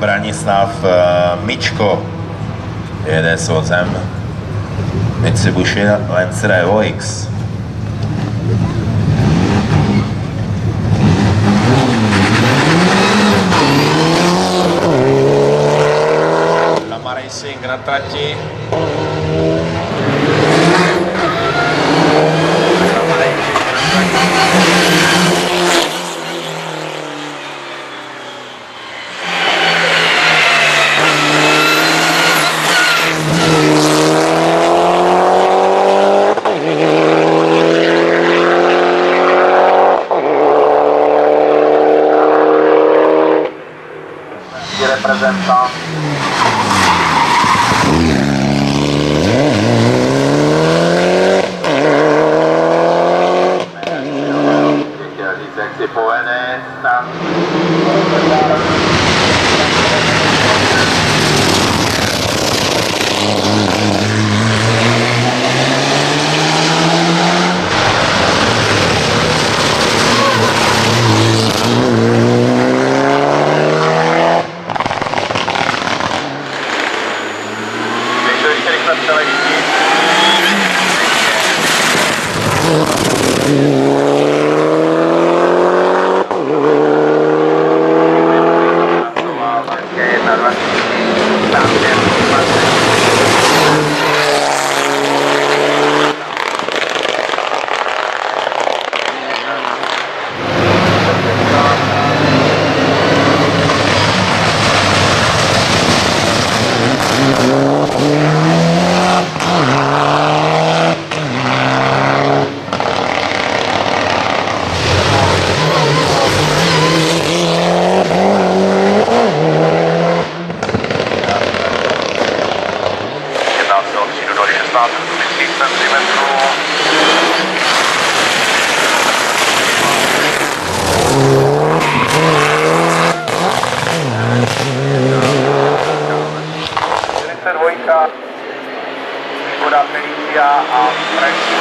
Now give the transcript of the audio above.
Branislav uh, Mičko jede s vozem Mitsubishi Lancer Evo X. Lama Racing na trati. Di representant. Che si spovenesta. Oh. via a un prezzo